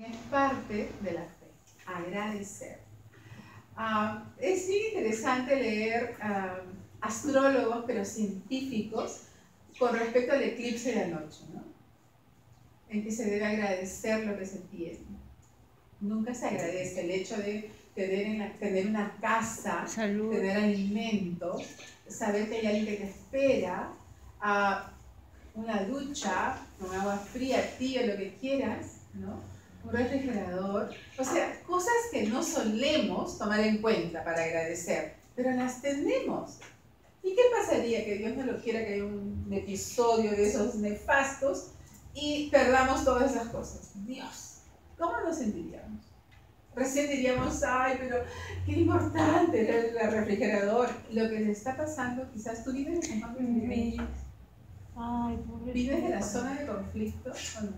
Es parte de la fe, agradecer. Ah, es interesante leer ah, astrólogos, pero científicos, con respecto al eclipse de anoche, ¿no? En que se debe agradecer lo que se tiene. Nunca se agradece el hecho de tener, tener una casa, tener alimentos, saber que hay alguien que te espera, a una ducha con agua fría, tibia, lo que quieras, ¿no? Un refrigerador, o sea, cosas que no solemos tomar en cuenta para agradecer, pero las tenemos. ¿Y qué pasaría que Dios no lo quiera que haya un episodio de esos nefastos y perdamos todas esas cosas? Dios, ¿cómo nos sentiríamos? Recién diríamos, ay, pero qué importante el refrigerador. Lo que le está pasando, quizás tú vives en el Ay, ¿Vives en la zona de conflicto o no?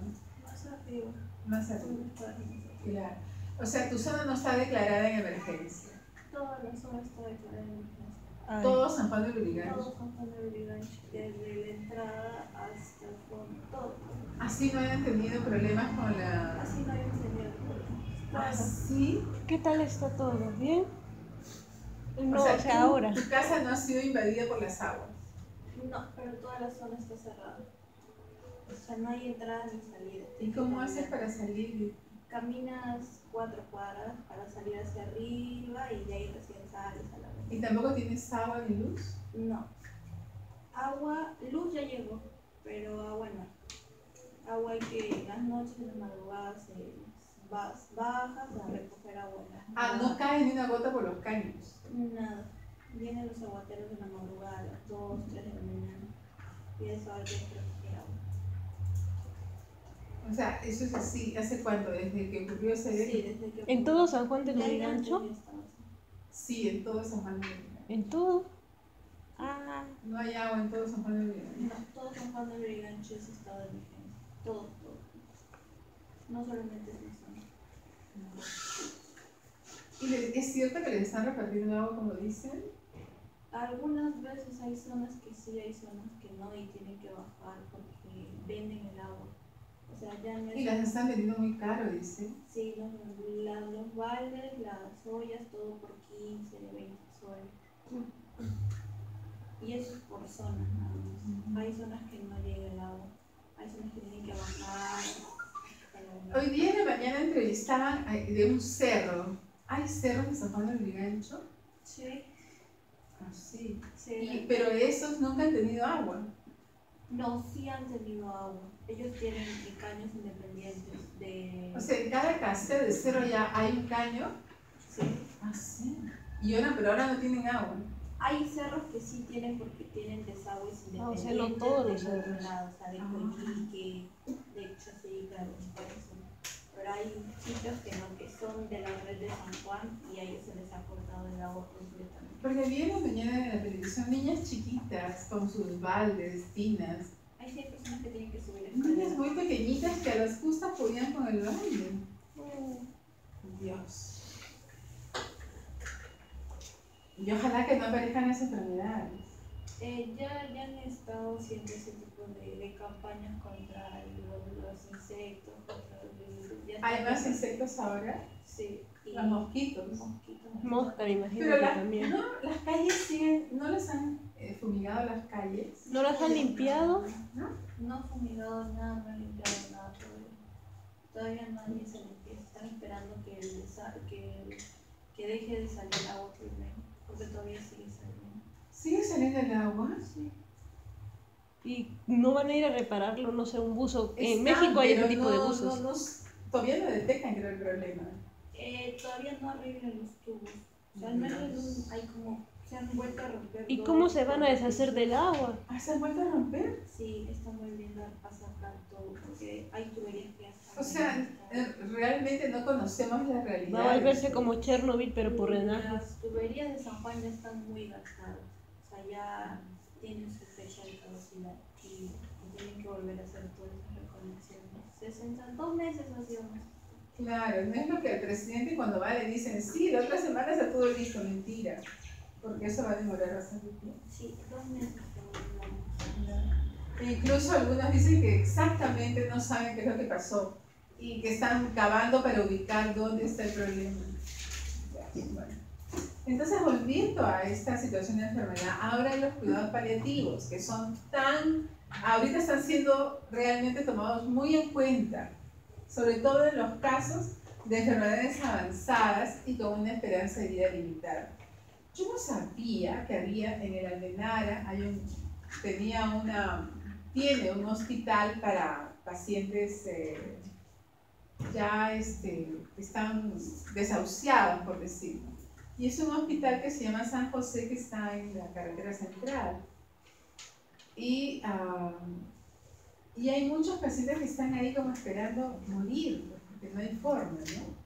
Arriba. Más arriba. Claro. O sea, tu zona no está declarada en emergencia. Toda la zona está declarada en emergencia. Todo San Juan de Lurigancho. Todo San Juan de Lurigancho, desde la entrada hasta el fondo, todo. Así no hayan tenido problemas con la. Así no hayan tenido problemas. ¿Así? ¿Qué tal está todo? ¿Bien? No, o sea, ahora. Tu casa no ha sido invadida por las aguas. No, pero toda la zona está cerrada. O sea, no hay entrada ni salida. ¿Y cómo haces para salir? Caminas cuatro cuadras para salir hacia arriba y de ahí recién sales a la vez. ¿Y tampoco tienes agua ni luz? No. Agua, luz ya llegó, pero agua no. Agua hay que en las noches, en las madrugadas, vas, bajas a recoger agua. Ah, no cae ni una gota por los caños. Nada. Vienen los aguateros de la madrugada a las 2, 3 de la mañana. Y eso hay que. O sea, eso es así, ¿hace cuánto? ¿Desde que ocurrió ese evento? Sí, desde que ¿En todo San Juan de Lurigancho? Sí, en todo San Juan de Lurigancho. ¿En todo? Ah. No hay agua en todo San Juan de Lurigancho. No, todo San Juan de Lurigancho es estado de emergencia. Todo, todo. No solamente es mi zona. ¿Y es cierto que les están repartiendo agua como dicen? Algunas veces hay zonas que sí, hay zonas que no y tienen que bajar porque venden el agua. O sea, ya no y las están vendiendo muy caro, dice. Sí, los, los baldes, las ollas, todo por 15, 20 soles. Y eso es por zonas Hay zonas que no llega el agua, hay zonas que tienen que bajar. Hoy día de mañana entrevistaban de un cerro. ¿Hay cerros en San Juan del Brigancho? Sí. Ah, sí. pero esos nunca han tenido agua. No, sí han tenido agua. Ellos tienen caños independientes de... O sea, en cada caseta de cero ya hay un caño. Sí. Ah, sí. Y ahora, pero ahora no tienen agua. Hay cerros que sí tienen porque tienen desagües independientes. Ah, o sea, no todos los cerros. O sea, de de Chaseca, de pero hay sitios que no, que son de la red de San Juan y a ellos se les ha cortado el agua completamente. Porque vieron mañana en la televisión niñas chiquitas con sus baldes, tinas. Hay personas que tienen que subir escaleras. Niñas muy pequeñitas que a las justas podían con el balde. Mm. Dios. Y ojalá que no aparezcan esas enfermedades. Eh, ya, ya han estado haciendo ese tipo de, de campañas contra los, los insectos, contra ¿Hay más insectos ahora? Sí. Los mosquitos. Mosquitos. Mosca, me imagino Pero que también. No, las calles siguen, ¿no las han eh, fumigado las calles? ¿No las han limpiado? No, no fumigado nada, no han limpiado nada todavía. Todavía nadie se limpia. Están esperando que, el, que, que deje de salir agua primero, porque todavía sigue saliendo. ¿Sigue saliendo el agua? Sí y no van a ir a repararlo, no sé, un buzo. en México hay ese tipo de buzos. No, todavía no detectan, creo, el problema. Eh, todavía no arreglan los tubos. O sea, al menos hay como. Se han vuelto a romper. ¿Y cómo se van a deshacer del agua? ¿Ah, se han vuelto a romper? Sí, están volviendo a sacar todo, porque hay tuberías que hasta. O sea, eh, realmente no conocemos la realidad. Va a volverse como Chernobyl, pero por drenaje. Las tuberías de San Juan ya están muy gastadas. O sea, ya tienen su fecha de caducidad y, tienen que volver a hacer todas esas reconexiones. 62 meses ha sido Claro, no es lo que el presidente cuando va le dicen, sí, la otra semana está todo listo, mentira, porque eso va a demorar bastante tiempo. Sí, dos meses. E incluso algunos dicen que exactamente no saben qué es lo que pasó. y que están cavando para ubicar dónde está el problema. Bueno. Entonces, volviendo a esta situación de enfermedad, ahora los cuidados paliativos, que son tan, ahorita están siendo realmente tomados muy en cuenta, sobre todo en los casos de enfermedades avanzadas y con una esperanza de vida limitada. Yo no sabía que había en el Almenara, hay un, tenía una, tiene un hospital para pacientes eh, ya este, están desahuciados, por decirlo. Y es un hospital que se llama San José, que está en la carretera central. Y, y hay muchos pacientes que están ahí como esperando morir, porque no hay forma, ¿no?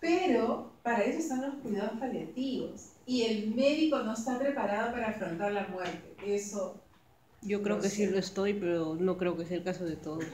Pero para eso están los cuidados paliativos. Y el médico no está preparado para afrontar la muerte. Eso. Yo creo que sí lo estoy, pero no creo que sea el caso de todos.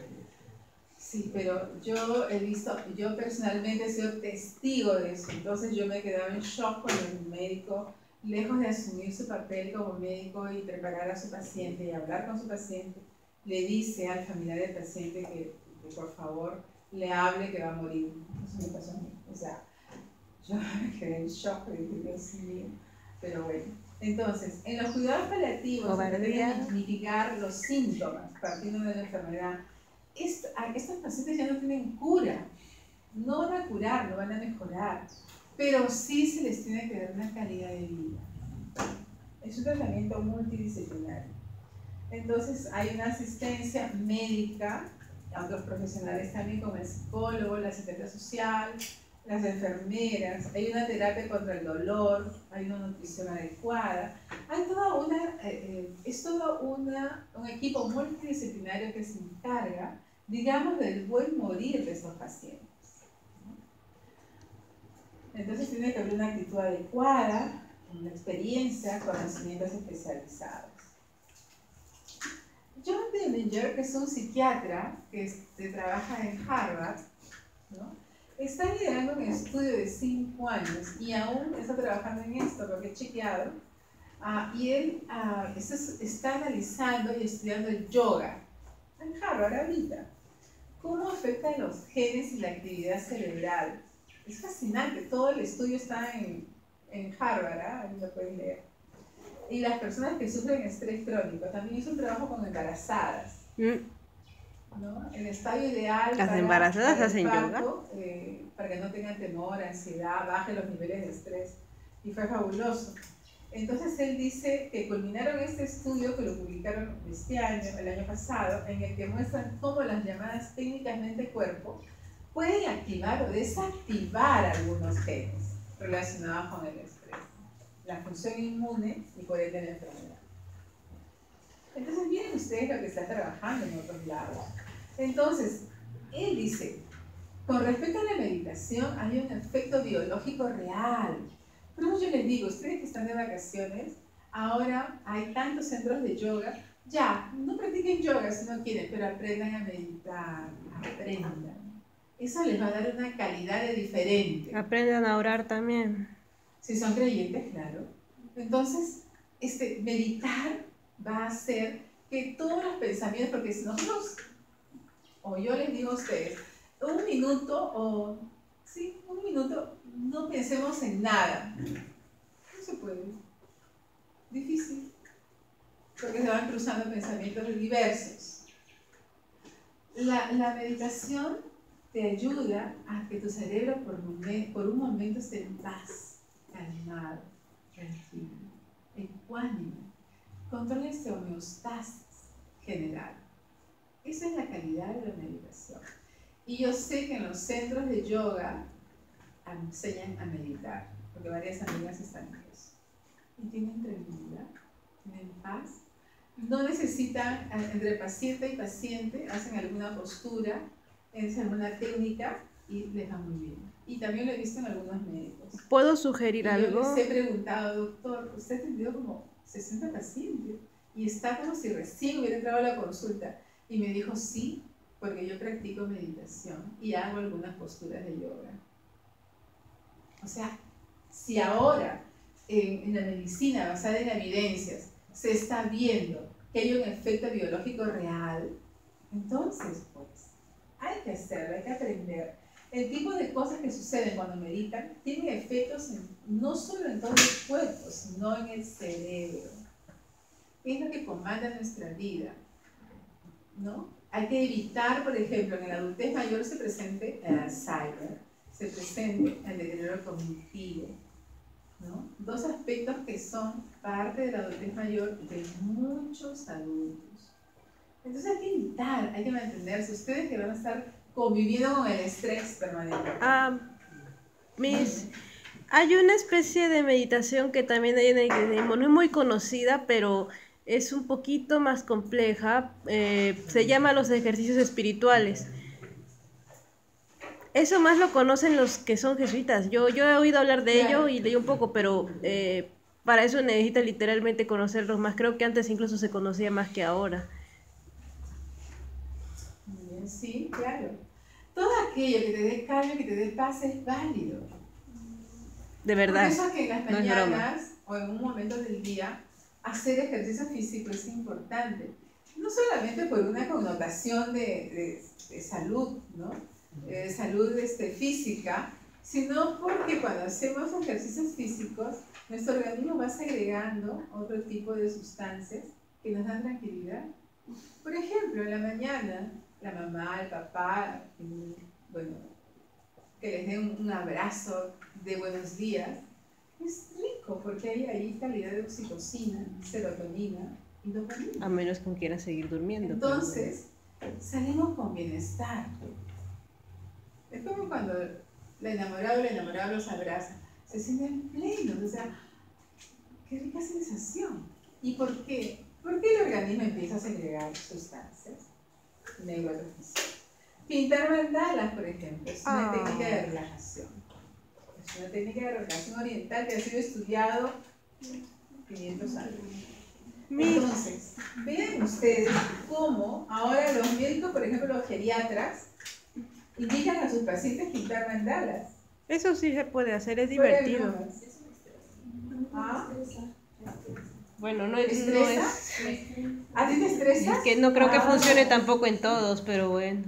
Sí, pero yo he visto, yo personalmente he sido testigo de eso, entonces yo me quedaba en shock cuando el médico, lejos de asumir su papel como médico y preparar a su paciente y hablar con su paciente, le dice al familiar del paciente que, por favor le hable que va a morir. Eso me pasó a mí. O sea, yo me quedé en shock Dios mío. Pero bueno, entonces, en los cuidados paliativos, se mitigar los síntomas partiendo de la enfermedad estos pacientes ya no tienen cura. No van a curar, no van a mejorar, pero sí se les tiene que dar una calidad de vida. Es un tratamiento multidisciplinario. Entonces hay una asistencia médica, otros profesionales también como el psicólogo, la asistente social, las enfermeras, hay una terapia contra el dolor, hay una nutrición adecuada, hay toda una, eh, eh, es todo una, un equipo multidisciplinario que se encarga digamos, del buen morir de esos pacientes. Entonces tiene que haber una actitud adecuada, una experiencia, conocimientos especializados. John Dillinger, que es un psiquiatra que este, trabaja en Harvard, está liderando un estudio de cinco años y aún está trabajando en esto porque he chequeado. Ah, y él ah, está, está, analizando y estudiando el yoga en Harvard ahorita cómo afectan los genes y la actividad cerebral. Es fascinante, todo el estudio está en, en Harvard, ¿eh? ahí lo pueden leer. Y las personas que sufren estrés crónico, también hizo un trabajo con embarazadas. Mm. ¿no? El estadio ideal. Las embarazadas hacen yoga. Eh, para que no tengan temor, ansiedad, baje los niveles de estrés. Y fue fabuloso. Entonces él dice que culminaron este estudio que lo publicaron este año, el año pasado, en el que muestran cómo las llamadas técnicamente cuerpo pueden activar o desactivar algunos genes relacionados con el estrés, la función inmune y por ende la enfermedad. Entonces miren ustedes lo que está trabajando en otros lados. Entonces, él dice, con respecto a la meditación hay un efecto biológico real pero yo les digo, ustedes que están de vacaciones, ahora hay tantos centros de yoga, ya, no practiquen yoga si no quieren, pero aprendan a meditar, aprendan. Eso les va a dar una calidad de diferente. Aprendan a orar también. Si son creyentes, claro. Entonces, este, meditar va a hacer que todos los pensamientos, porque si nosotros, o yo les digo a ustedes, un minuto o, sí, un minuto no pensemos en nada. No se puede. Difícil. Porque se van cruzando pensamientos diversos. La, meditación te ayuda a que tu cerebro por, por un momento esté en paz, calmado, tranquilo, ecuánime. Controla este homeostasis general. Esa es la calidad de la meditación. Y yo sé que en los centros de yoga enseñan a meditar, porque varias amigas están en eso. Y tienen tranquilidad, tienen paz. No necesitan, entre paciente y paciente, hacen alguna postura, hacen alguna técnica y les va muy bien. Y también lo he visto en algunos médicos. ¿Puedo sugerir algo? Yo les he preguntado, doctor, usted ha atendido como 60 pacientes y está como si recién hubiera entrado a la consulta. Y me dijo, sí, porque yo practico meditación y hago algunas posturas de yoga. O sea, si ahora en, la medicina basada en evidencias se está viendo que hay un efecto biológico real, entonces, pues, hay que hacerlo, hay que aprender. El tipo de cosas que suceden cuando meditan tienen efectos no solo en todo el cuerpo, sino en el cerebro. Es lo que comanda nuestra vida. ¿no? Hay que evitar, por ejemplo, en la adultez mayor se presente el Alzheimer, se presente el deterioro cognitivo, ¿no? Dos aspectos que son parte de la adultez mayor de muchos adultos. Entonces hay que evitar, hay que mantenerse. Ustedes que van a estar conviviendo con el estrés permanente. Ah, mis, hay una especie de meditación que también hay en el cristianismo, no es muy conocida, pero es un poquito más compleja. eh, se llama los ejercicios espirituales. Eso más lo conocen los que son jesuitas. Yo, yo he oído hablar de ello y leí un poco, pero eh, para eso necesita literalmente conocerlos más. Creo que antes incluso se conocía más que ahora. Sí, claro. Todo aquello que te dé calma, que te dé paz es válido. De verdad. Por eso que en las no es mañanas o en un momento del día hacer ejercicio físico es importante. No solamente por una connotación de, de- de salud, ¿no? Eh, salud este, física, sino porque cuando hacemos ejercicios físicos, nuestro organismo va segregando otro tipo de sustancias que nos dan tranquilidad. Por ejemplo, en la mañana, la mamá, el papá, bueno, que les den un, un abrazo de buenos días, es rico porque hay ahí calidad de oxitocina, serotonina y dopamina. A menos que quieran seguir durmiendo. Entonces, salimos con bienestar. Es como cuando la enamorada o el enamorado los abraza. Se sienten plenos, o sea, qué rica sensación. ¿Y por qué? Porque el organismo empieza a segregar sustancias neurotransmisores. Pintar mandalas, por ejemplo, es una Ah. técnica de relajación. Es una técnica de relajación oriental que ha sido estudiado 500 años. Entonces, vean ustedes cómo ahora los médicos, por ejemplo los geriatras, indican a sus pacientes pintar mandalas. Eso sí se puede hacer, es divertido. ¿Ah? Bueno, no es, no es, ¿A ti te estresa? es que no creo que Ah. funcione tampoco en todos, pero bueno.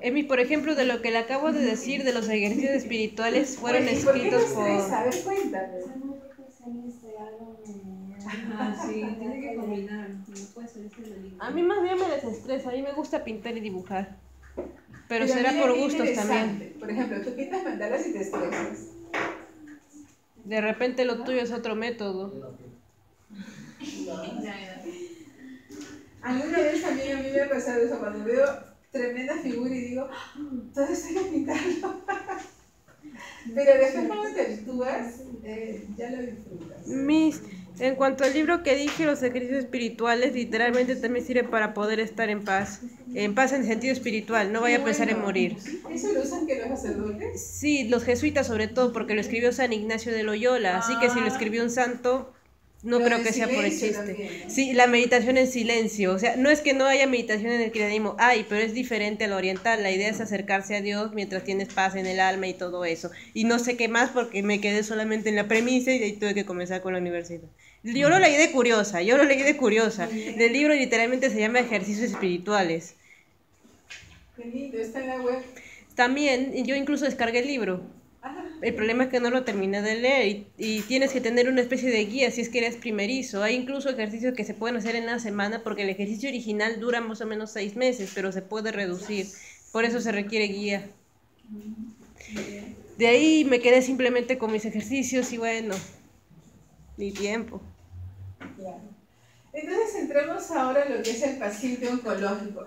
Emi, por ejemplo, de lo que le acabo de decir de los ejercicios espirituales fueron Oye, ¿y ¿Por qué te escritos por... A ver, cuéntame. Ah, sí, tiene que combinar. No puede ser ese delito. A mí más bien me desestresa, a mí me gusta pintar y dibujar. Pero, será mira por gustos también. Por ejemplo, tú pintas mandalas y te estresas. De repente lo tuyo es otro método. Alguna vez también a mí me ha pasado eso, cuando veo tremenda figura y digo, "Ah, todo esto hay que pintarlo. Pero después cuando te habitúas, eh, ya lo disfrutas. Mis, en cuanto al libro que dije, los ejercicios espirituales, literalmente también sirve para poder estar en paz. En paz en sentido espiritual, no vaya a pensar en morir. ¿Eso lo usan que los sacerdotes? Sí, los jesuitas sobre todo, porque lo escribió San Ignacio de Loyola, así que si lo escribió un santo, no Lo creo que sea por el chiste. también, ¿no? Sí, la meditación en silencio, o sea, no es que no haya meditación en el cristianismo, hay, pero es diferente a la oriental, la idea es acercarse a Dios mientras tienes paz en el alma y todo eso. Y no sé qué más porque me quedé solamente en la premisa y de ahí tuve que comenzar con la universidad. Yo lo leí de curiosa, yo lo leí de curiosa. El libro literalmente se llama Ejercicios Espirituales. Qué lindo, está en la web. También, yo incluso descargué el libro. El problema es que no lo terminé de leer y, tienes que tener una especie de guía si es que eres primerizo. Hay incluso ejercicios que se pueden hacer en una semana porque el ejercicio original dura más o menos seis meses, pero se puede reducir. Por eso se requiere guía. De ahí me quedé simplemente con mis ejercicios y bueno, mi tiempo. Entonces entremos ahora en lo que es el paciente oncológico.